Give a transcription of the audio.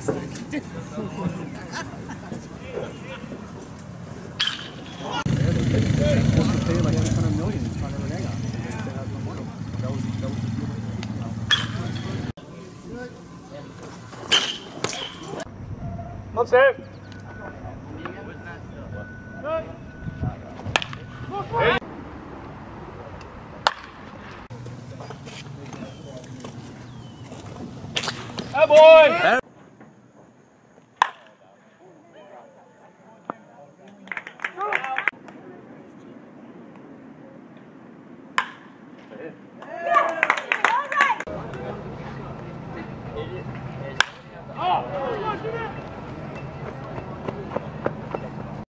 supposed to pay like 600 million to try on. They had no Yeah.